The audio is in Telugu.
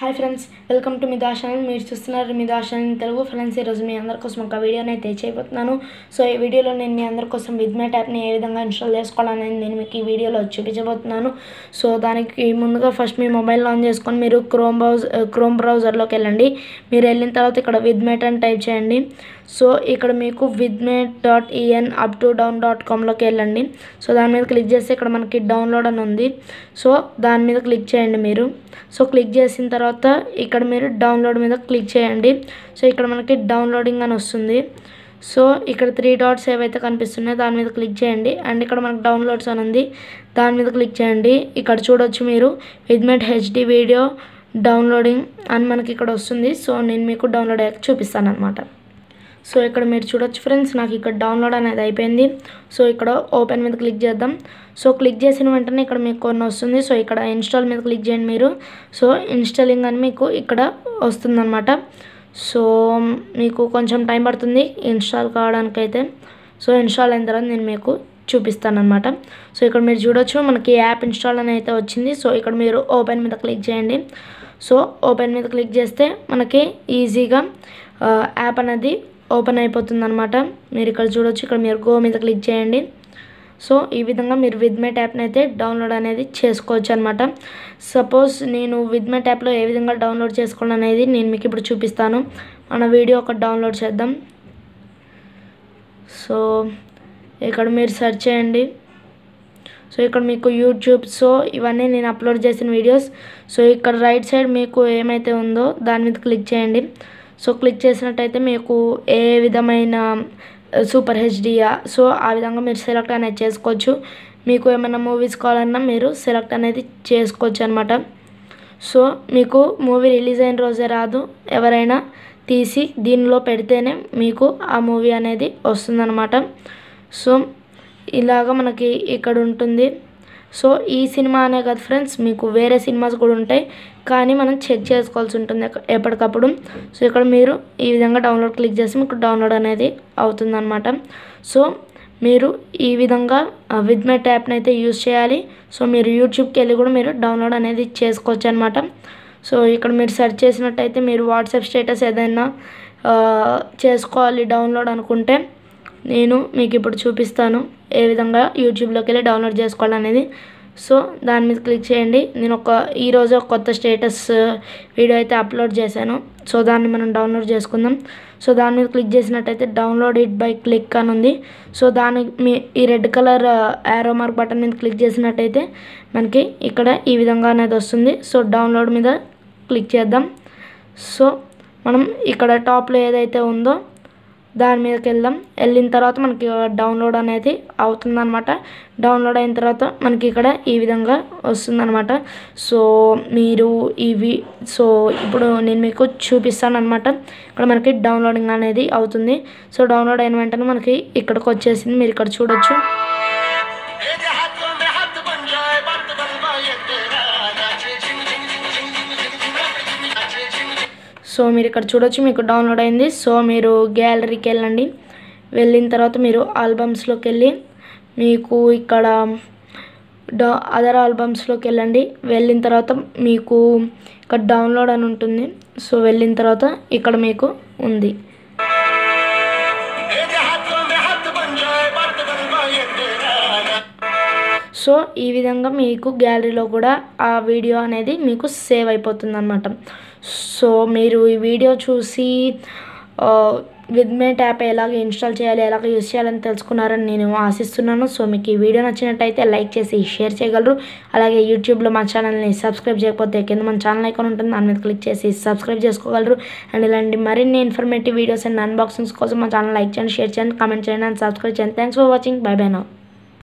హాయ్ ఫ్రెండ్స్ వెల్కమ్ టు మీ దాషన్ మీరు చూస్తున్నారు మీ దాషన్ తెలుగు ఫ్రెండ్స్. ఈరోజు మీ అందరి కోసం ఒక వీడియోని అయితే చేయబోతున్నాను. సో ఈ వీడియోలో నేను మీ అందరి కోసం విద్మెట్ యాప్ని ఏ విధంగా ఇన్స్టాల్ చేసుకోవాలని నేను మీకు ఈ వీడియోలో చూపించబోతున్నాను. సో దానికి ముందుగా ఫస్ట్ మీ మొబైల్ ఆన్ చేసుకొని మీరు క్రోమ్ బ్రౌజ్ క్రోమ్ బ్రౌజర్లోకి వెళ్ళండి. మీరు వెళ్ళిన తర్వాత ఇక్కడ విద్మెట్ అని టైప్ చేయండి. సో ఇక్కడ మీకు Vidmate dot en up to down dot కామ్లోకి వెళ్ళండి. సో దాని మీద క్లిక్ చేస్తే ఇక్కడ మనకి డౌన్లోడ్ అని ఉంది. సో దాని మీద క్లిక్ చేయండి మీరు. సో క్లిక్ చేసిన తర్వాత ఇక్కడ మీరు డౌన్లోడ్ మీద క్లిక్ చేయండి. సో ఇక్కడ మనకి డౌన్లోడింగ్ అని వస్తుంది. సో ఇక్కడ త్రీ డాట్స్ ఏవైతే కనిపిస్తున్నాయో దాని మీద క్లిక్ చేయండి. అండ్ ఇక్కడ మనకు డౌన్లోడ్స్ అని ఉంది. దాని మీద క్లిక్ చేయండి. ఇక్కడ చూడొచ్చు మీరు విద్మెట్ హెచ్డి వీడియో డౌన్లోడింగ్ అని మనకి ఇక్కడ వస్తుంది. సో నేను మీకు డౌన్లోడ్ అయ్యాక చూపిస్తాను అనమాట సో ఇక్కడ మీరు చూడొచ్చు ఫ్రెండ్స్ నాకు ఇక్కడ డౌన్లోడ్ అనేది అయిపోయింది. సో ఇక్కడ ఓపెన్ మీద క్లిక్ చేద్దాం. సో క్లిక్ చేసిన వెంటనే ఇక్కడ మీకు కొన్ని వస్తుంది. సో ఇక్కడ ఇన్స్టాల్ మీద క్లిక్ చేయండి మీరు. సో ఇన్స్టాలింగ్ అని మీకు ఇక్కడ వస్తుందన్నమాట. సో మీకు కొంచెం టైం పడుతుంది ఇన్స్టాల్ కావడానికి అయితే సో ఇన్స్టాల్ అయిన తర్వాత నేను మీకు చూపిస్తాను అనమాట సో ఇక్కడ మీరు చూడొచ్చు మనకి యాప్ ఇన్స్టాల్ అని అయితే వచ్చింది. సో ఇక్కడ మీరు ఓపెన్ మీద క్లిక్ చేయండి. సో ఓపెన్ మీద క్లిక్ చేస్తే మనకి ఈజీగా యాప్ అనేది ఓపెన్ అయిపోతుంది అనమాట మీరు ఇక్కడ చూడొచ్చు. ఇక్కడ మీరు గో మీద క్లిక్ చేయండి. సో ఈ విధంగా మీరు విద్మెట్ యాప్ని అయితే డౌన్లోడ్ అనేది చేసుకోవచ్చు అనమాట సపోజ్ నేను విద్మెట్ యాప్లో ఏ విధంగా డౌన్లోడ్ చేసుకోవడం అనేది నేను మీకు ఇప్పుడు చూపిస్తాను. మన వీడియో ఒకటి డౌన్లోడ్ చేద్దాం. సో ఇక్కడ మీరు సెర్చ్ చేయండి. సో ఇక్కడ మీకు యూట్యూబ్ సో ఇవన్నీ నేను అప్లోడ్ చేసిన వీడియోస్. సో ఇక్కడ రైట్ సైడ్ మీకు ఏమైతే ఉందో దాని మీద క్లిక్ చేయండి. సో క్లిక్ చేసినట్టయితే మీకు ఏ విధమైన సూపర్ హెచ్డియా సో ఆ విధంగా మీరు సెలెక్ట్ అనేది చేసుకోవచ్చు. మీకు ఏమైనా మూవీస్ కావాలన్నా మీరు సెలెక్ట్ అనేది చేసుకోవచ్చు అనమాట సో మీకు మూవీ రిలీజ్ అయిన రోజే రాదు. ఎవరైనా తీసి దీనిలో పెడితేనే మీకు ఆ మూవీ అనేది వస్తుందన్నమాట. సో ఇలాగ మనకి ఇక్కడ ఉంటుంది. సో ఈ సినిమా అనే కదా ఫ్రెండ్స్ మీకు వేరే సినిమాస్ కూడా ఉంటాయి కానీ మనం చెక్ చేసుకోవాల్సి ఉంటుంది ఎప్పటికప్పుడు. సో ఇక్కడ మీరు ఈ విధంగా డౌన్లోడ్ క్లిక్ చేసి మీకు డౌన్లోడ్ అనేది అవుతుందన్నమాట. సో మీరు ఈ విధంగా విద్మెట్ యాప్ని అయితే యూజ్ చేయాలి. సో మీరు యూట్యూబ్కి వెళ్ళి కూడా మీరు డౌన్లోడ్ అనేది చేసుకోవచ్చు అనమాట సో ఇక్కడ మీరు సెర్చ్ చేసినట్టయితే మీరు వాట్సాప్ స్టేటస్ ఏదైనా చేసుకోవాలి డౌన్లోడ్ అనుకుంటే నేను మీకు ఇప్పుడు చూపిస్తాను ఏ విధంగా యూట్యూబ్లోకి వెళ్ళి డౌన్లోడ్ చేసుకోవాలనేది. సో దాని మీద క్లిక్ చేయండి. నేను ఒక ఈరోజు ఒక కొత్త స్టేటస్ వీడియో అయితే అప్లోడ్ చేశాను. సో దాన్ని మనం డౌన్లోడ్ చేసుకుందాం. సో దాని మీద క్లిక్ చేసినట్టయితే డౌన్లోడ్ ఇట్ బై క్లిక్ అని ఉంది. సో దాని మీ ఈ red colour arrow mark button మీద క్లిక్ చేసినట్టయితే మనకి ఇక్కడ ఈ విధంగా అనేది వస్తుంది. సో డౌన్లోడ్ మీద క్లిక్ చేద్దాం. సో మనం ఇక్కడ టాప్లో ఏదైతే ఉందో దాని మీదకి వెళ్దాం. వెళ్ళిన తర్వాత మనకి డౌన్లోడ్ అనేది అవుతుందన్నమాట. డౌన్లోడ్ అయిన తర్వాత మనకి ఇక్కడ ఈ విధంగా వస్తుందన్నమాట. సో మీరు ఇవి సో ఇప్పుడు నేను మీకు చూపిస్తాను అనమాట ఇక్కడ మనకి డౌన్లోడింగ్ అనేది అవుతుంది. సో డౌన్లోడ్ అయిన వెంటనే మనకి ఇక్కడికి వచ్చేసింది. మీరు ఇక్కడ చూడొచ్చు. సో మీరు ఇక్కడ చూడొచ్చు మీకు డౌన్లోడ్ అయింది. సో మీరు గ్యాలరీకి వెళ్ళండి. వెళ్ళిన తర్వాత మీరు ఆల్బమ్స్లోకి వెళ్ళి మీకు ఇక్కడ డా అదర్ ఆల్బమ్స్లోకి వెళ్ళండి. వెళ్ళిన తర్వాత మీకు ఇక్కడ డౌన్లోడ్ అని ఉంటుంది. సో వెళ్ళిన తర్వాత ఇక్కడ మీకు ఉంది. సో ఈ విధంగా మీకు గ్యాలరీలో కూడా ఆ వీడియో అనేది మీకు సేవ్ అయిపోతుంది అనమాట సో మీరు ఈ వీడియో చూసి విద్మేట్ యాప్ ఎలాగ ఇన్స్టాల్ చేయాలి ఎలాగ యూస్ చేయాలని తెలుసుకున్నారని నేను ఆశిస్తున్నాను. సో మీకు ఈ వీడియో నచ్చినట్టయితే లైక్ చేసి షేర్ చేయగలరు. అలాగే యూట్యూబ్లో మా ఛానల్ని సబ్స్క్రైబ్ చేయకపోతే కింద మన ఛానల్ ఐకాన్ ఉంటుంది దాని మీద క్లిక్ చేసి సబ్స్క్రైబ్ చేసుకోగలరు. అండ్ ఇలాంటి మరిన్ని ఇన్ఫర్మేటివ్ వీడియోస్ అండ్ అన్బాక్సింగ్స్ కోసం మా ఛానల్ లైక్ చేయండి షేర్ చేయండి కామెంట్ చేయండి అండ్ సబ్స్క్రైబ్ చేయండి. Thanks for watching bye bye నా